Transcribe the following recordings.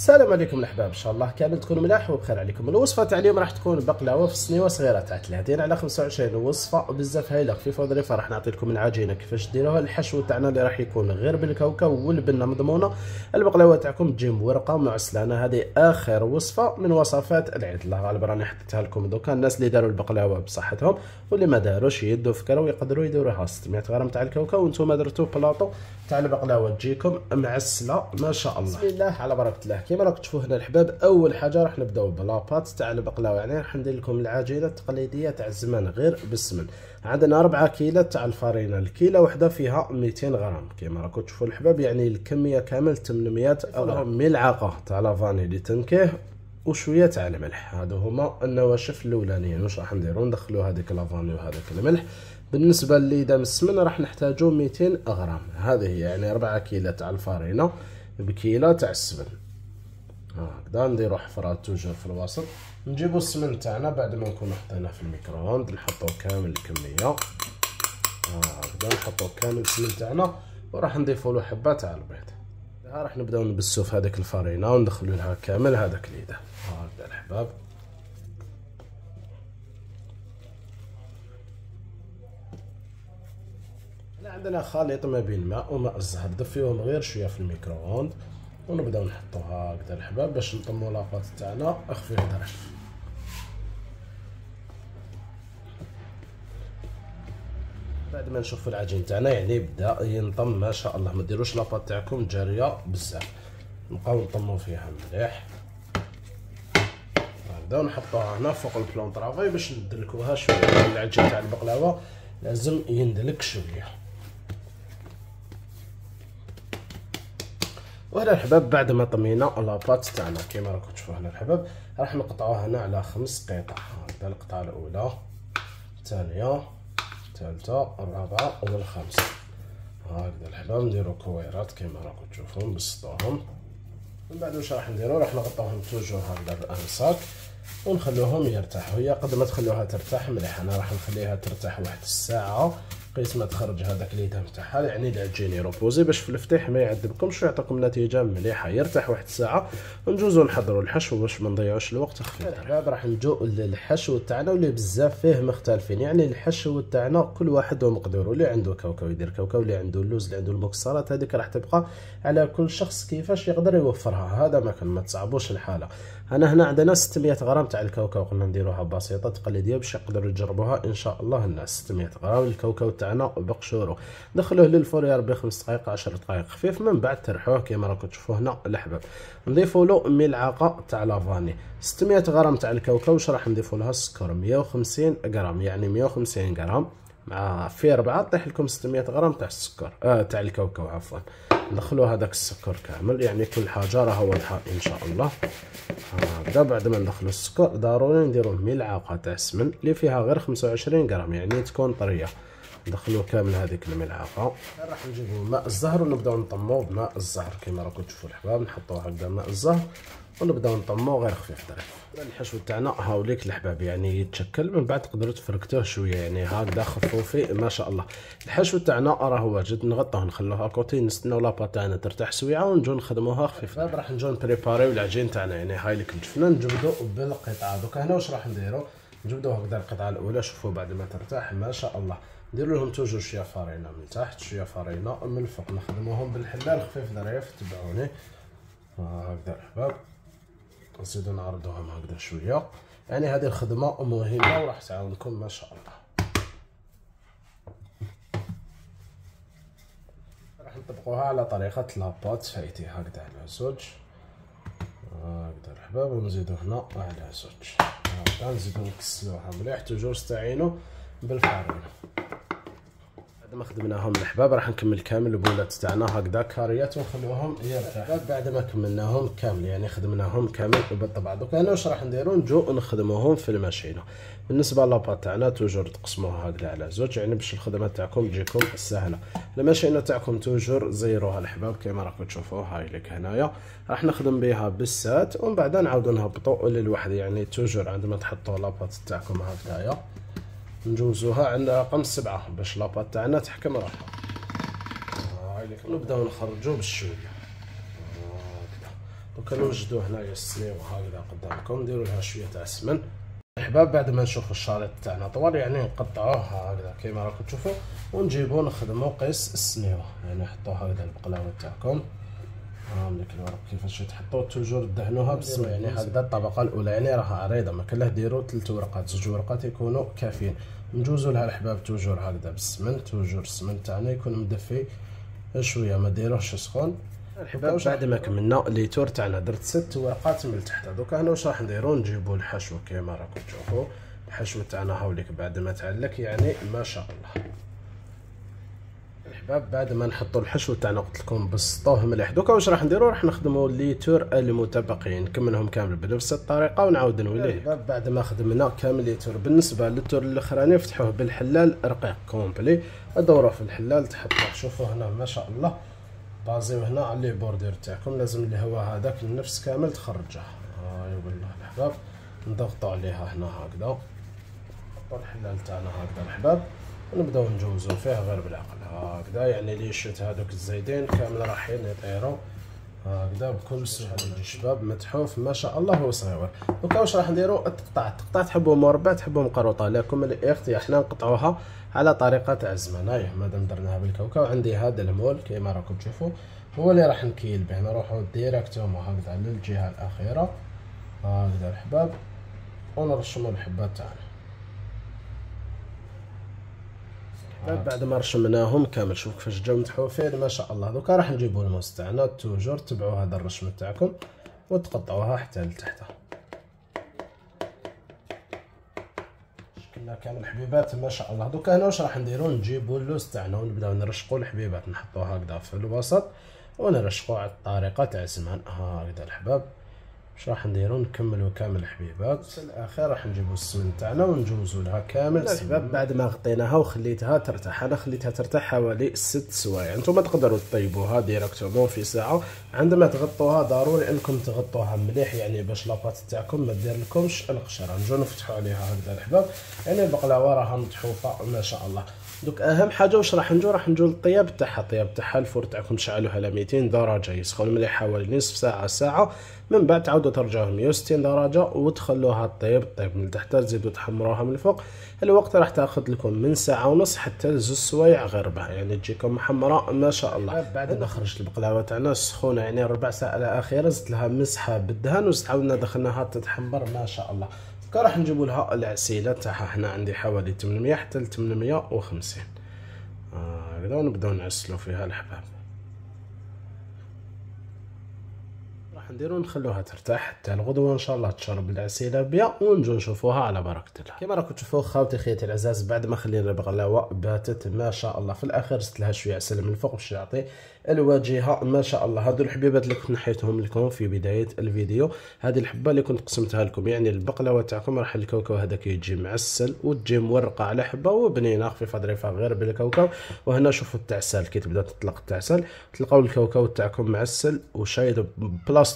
السلام عليكم الاحباب إن شاء الله كامل تكونوا ملاح وبخير عليكم. الوصفة تاع اليوم راح تكون بقلاوه في الصنيوه صغيره تاع 30 على 25 وصفة بزاف هايلة خفيفة وظريفة راح نعطي لكم العجينه كيفاش ديروها. الحشو تاعنا اللي راح يكون غير بالكاوكاو والبنة مضمونة. البقلاوة تاعكم تجي مورقه ومعسلانه هذه آخر وصفة من وصفات العيد. الله غالب راني حطيتها لكم دوكا. الناس اللي داروا البقلاوة بصحتهم واللي ما داروش يدوا فكره ويقدروا يديروها 600 غرام تاع الكاوكاو وأنتم درتوا بلاطو تاع البقلاوة تجيكم معسلة ما شاء الله. بسم الله. على بركة الله. كيما راكم تشوفوا هنا الاحباب أول حاجة راح نبدأو بلاباط تاع البقلاوة. يعني راح ندير لكم العجينة التقليدية تاع الزمان غير بالسمن. عندنا 4 كيلو تاع الفارينه الكيلو وحدة فيها 200 غرام. كيما راكم تشوفوا الحباب يعني الكمية كامل 800 غرام ملعقة تاع لافاني لتنكيه وشوية تاع الملح. هادو هما النواشف الأولانيين. واش راح نديرو؟ ندخلو هذيك لافاني وهذاك الملح. بالنسبة لدم السمن راح نحتاجو 200 غرام. هذه يعني 4 كيلو تاع الفارينه بكيلو تاع السمن. هكذا. نديرو حفرات توجور في الوسط. نجيبو السمن تاعنا بعد ما نكونو حطيناه في الميكرووند. نحطو كامل الكمية. هكذا نحطو كامل السمن تاعنا. وراح نضيفو له حبة تاع البيض. راح نبداو نبسو في هذيك الفارينه وندخلو لها كامل هذاك اليدة. هكذا الحباب. عندنا خليط ما بين ماء وماء الزهر. دفيوهم غير شوية في ال micro-ondes. ونبداو نحطوها هكذا الحباب باش نطمو la pâte تاعنا. خفيف ظريف بعد ما نشوفوا العجين تاعنا يعني بدا ينطم ما شاء الله. ما ديروش la pâte تاعكم جارية بزاف. نبقاو نطمو فيها مليح. هكذا ونحطوها هنا فوق ال plan travail باش ندلكوها شوية. العجين تاع البقلاوة لازم يندلك شوية. وهنا الحباب بعد ما طمينا لاباط تاعنا كيما راكم تشوفوا هنا الحباب راح نقطعوها هنا على خمس قطع. هكذا القطعة الأولى الثانية الثالثة الرابعة والخامسة. هكذا الحباب نديرو كويرات كيما راكم تشوفون بسطوهم من بعد واش راح نديرو؟ راح نغطوهم توجور هكذا بالانساك ونخلوهم يرتاحوا. هي قد ما تخلوها ترتاح مليح. أنا راح نخليها ترتاح واحد الساعة. قيس ما تخرج هذاك اليدام تاعها يعني العجين يروبوزي باش في الفتيح ما يعذبكمش ويعطيكم نتيجة مليحة. يرتاح واحد الساعة ونجوزو نحضروا الحشو باش ما نضيعوش الوقت خفيف الحباب راح نجو للحشو تاعنا واللي بزاف فيه مختلفين. يعني الحشو تاعنا كل واحد ومقدوره اللي عنده كاوكاو يدير كاوكاو اللي عنده اللوز اللي عنده المكسرات هذيك راح تبقى على كل شخص كيفاش يقدر يوفرها. هذا ما كان ما تصعبوش الحالة. أنا هنا عندنا 600 غرام تاع الكاوكاو قلنا نديروها بسيطة تقليدية باش يقدروا يجربوها إن شاء الله الناس. 600 غرام الكاوكاو تاعنا بقشورو دخلوه للفور يا ربي 5 دقائق 10 دقائق خفيف من بعد ترحوه كما راكم تشوفوا هنا الاحباب نضيفوا له ملعقة تاع لافاني. 600 غرام تاع الكاوكاو واش راح نضيفوا لها؟ السكر 150 غرام يعني 150 غرام. مع في أربعة طيح لكم 600 غرام تاع السكر آه تاع الكاوكاو عفوا. ندخلوا هذاك السكر كامل يعني كل حاجة راها واضحة إن شاء الله. هكذا بعد ما ندخلوا السكر ضروري نديروا ملعقة تاع سمن اللي فيها غير 25 غرام يعني تكون طرية. ندخلوا كامل هذيك الملعقة راح نجيبوا ماء الزهر ونبداو نطموه بماء الزهر. كما راكم تشوفوا الحباب نحطوه هكذا ماء الزهر ونبداو نطموه غير خفيف ظريف الحشو تاعنا هاوليك الحباب يعني يتشكل من بعد تقدروا تفركتوه شوية يعني هكذا خفوفي ما شاء الله. الحشو تاعنا راه واجد نغطوه نخلوها côté نستناو la pâte تاعنا ترتاح سويعه ونجو نخدموها خفيف. راح نجو نبريباريو العجين تاعنا يعني هاي لك الجفنه نجبدو بالقطعة. دوكا هنا واش راح نديرو؟ نجبدو هكذا القطعة الأولى شوفوا بعد ما ترتاح ما شاء الله. نديرو لهم toujours شوية فرينه من تحت شوية فرينه من الفوق. نخدموهم بالحلال خفيف ظريف تبعوني. هكذا الحباب نزيدو نعرضوهم هكذا شوية. يعني هذه الخدمة مهمة وراح تعاونكم ما شاء الله. راح نطبقوها على طريقة la pâte feuilletée هكذا على زوج. هكذا الحباب ونزيدو هنا على زوج. هكذا نزيدو نكسلوها مليح. toujours استعينوا بالفارينه بعد ما خدمناهم الحباب راح نكمل كامل البولات تاعنا. هكذا كاريات ونخلوهم يرتاحوا بعد ما كملناهم كامل يعني خدمناهم كامل بالطبع دوكا هنا واش راح نديرو؟ نجو نخدموهم في الماشينة. بالنسبة la pâte تاعنا toujours تقسموها هكذا على زوج. يعني باش الخدمة تاعكم تجيكم سهله الماشينة تاعكم toujours زيروها الحباب كما راكم تشوفوا. هاي لك هنايا. راح نخدم بها بال sept ومن بعد نعاودو نهبطو للوحدة. يعني toujours عندما تحطوا la pâte تاعكم هكذايا. نجوزوها عند رقم سبعة باش la pâte تاعنا تحكم راحة نبداو نخرجو بالشوية. دوكا نوجدو هنايا السنيوه هكذا قدامكم نديرو لها شوية تاع السمن. أحباب بعد ما نشوفو الشريط تاعنا طوال يعني نقطعوه هكذا كيما راكم تشوفوا ونجيبو نخدمو قيس السنيوه يعني نحطو هكذا البقلاوة تاعكم. ها ملي الورق كيفاش تحطو toujours دهنوها بسمن يعني هكذا الطبقة الاولى يعني راها عريضه ما كلاه ديروا ثلاث ورقات زوج ورقات يكونوا كافيين. نجوزو لها الحباب toujours هكذا بالسمن toujours السمن تاعنا يكون مدفي شوية ما ديروهش سخون. الحباب بعد ما كملنا les tours تاعنا درت ست ورقات من التحت دوكا هنا واش راح نديرو؟ نجيبو الحشو كيما راكم تشوفوا الحشو تاعنا هاوليك بعد ما تعلك يعني ما شاء الله. الحباب بعد ما نحطوا الحشو تاعنا قلت لكم بسطوه مليح. دوكا واش راح نديرو؟ راح نخدموا les tours المتبقين. نكملهم كامل بنفس الطريقة ونعاود نوليه. بعد ما خدمنا كامل les tours. بالنسبة لل tour الأخراني فتحوه بالحلال رقيق complet. ودوروه في الحلال تحطوه. شوفوا هنا ما شاء الله. بازيو هنا على les bordures تاعكم. لازم الهواء هذاك النفس كامل تخرجه. هاي والله الحباب نضغطوا عليها هنا هكذا. نحطوا الحلال تاعنا هكذا الحباب ونبداو نجوزو فيه غير بالعقل. هكذا يعني لي شت هذوك الزايدين كامل رايحين يطيروا هكذا بكل سهولة. يجي شباب متحوف ما شاء الله هو صغير دوكا واش راح نديرو؟ التقطاع. التقطاع تحبوا مربع تحبوا مقروطة لكم الاختيار حنا نقطعوها على طريقة تاع الزمان هاي مادام درناها بالكاوكاو عندي هذا المول كيما راكم تشوفوا هو اللي راح نكيل به. نروحو ديريكتوم هكذا للجهة الأخيرة. هكذا الحباب ونرشمو الحبات تاعنا. بعد ما رشمناهم كامل شوف كيفاش جاو متحوفين ما شاء الله. دوكا راح نجيبو الموس تاعنا توجور تبعوا هذا الرشم تاعكم وتقطعوها حتى لتحت شكلنا كامل الحبيبات ما شاء الله. دوكا هنا واش راح نديرو؟ نجيبو اللوز تاعنا ونبداو نرشقو الحبيبات نحطوها هكذا في الوسط ونرشقو على الطريقة تاع زمان هكذا الحباب. واش راح نديرو نكملو كامل الحبيبات. في الاخير راح نجيبو السمن تاعنا ونجوزو لها كامل. الحباب بعد ما غطيناها وخليتها ترتاح. أنا خليتها ترتاح حوالي ست سوايع. أنتم تقدروا تطيبوها directement في ساعة. عندما تغطوها ضروري أنكم تغطوها مليح يعني باش la pâte تاعكم ما دير لكمش القشرة. نجو نفتحوا عليها هكذا الحباب. يعني البقلاوة راها متحوفه ما شاء الله. دوك أهم حاجة واش راح نجو راح نجو للطياب تاعها. الطياب تاعها الفور تاعكم تشعلوه على 200 درجة. يسخن مليح حوالي نصف ساعة ساعة. من بعد تعاودوا ترجعوه 160 درجة وتخلوها طيب طيب من تحت تزيدوا تحمروها من الفوق الوقت راح تاخذ لكم من ساعة ونص حتى لزوج سوايع غير بها يعني تجيكم محمره ما شاء الله. بعد ما خرجت البقلاوة تاعنا سخونه يعني ربع ساعة الاخيره زدت لها مسحة بالدهن وزدت عاودنا دخلناها تتحمر ما شاء الله. راح نجيبوا لها العسيلة تاعها هنا عندي حوالي 800 حتى ل 850 هكذا آه ونبداو نعسلو فيها الحباب. نديرو نخلوها ترتاح حتى الغدوة إن شاء الله تشرب العسيله بيا ونجو نشوفوها على بركة الله. كما راكم تشوفوا خاوتي خيتي العزاز بعد ما خلينا البغلاوه باتت ما شاء الله. في الآخر زدت لها شوية عسل من الفوق باش يعطي الواجهة. ما شاء الله. هذو الحبيبات اللي كنت نحيتهم لكم في بداية الفيديو هذه الحبة اللي كنت قسمتها لكم يعني البقلاوه تاعكم راح الكاوكاو هذاك يجي معسل وتجي مورقة على حبة وبنينة خفيفة ظريفة غير بالكاوكاو وهنا شوفوا التعسل كي تبدا تطلق التعسل. تلقاو الكاوكاو تاعكم معسل وشايد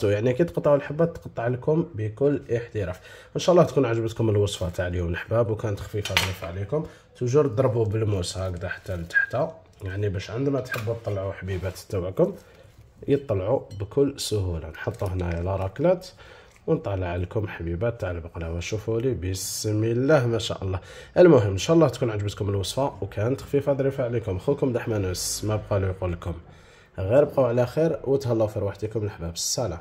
بلاستو يعني كي تقطعوا الحبة تقطع لكم بكل احتراف. إن شاء الله تكون عجبتكم الوصفة تاع اليوم الحباب وكانت خفيفة ظريفة عليكم. toujours ضربوا بالموس هكذا حتى لتحت يعني باش عندما تحبوا تطلعوا حبيبات تاعكم يطلعوا بكل سهولة. نحطوا هنا لاراكلات ونطلع لكم حبيبات تاع البقلاوه شوفوا لي بسم الله ما شاء الله. المهم إن شاء الله تكون عجبتكم الوصفة وكانت خفيفة ظريفة عليكم. أخوكم دحمانوس ما بقى له يقول لكم غير بقوا على خير وتهلاو في روحتكم الحباب السلام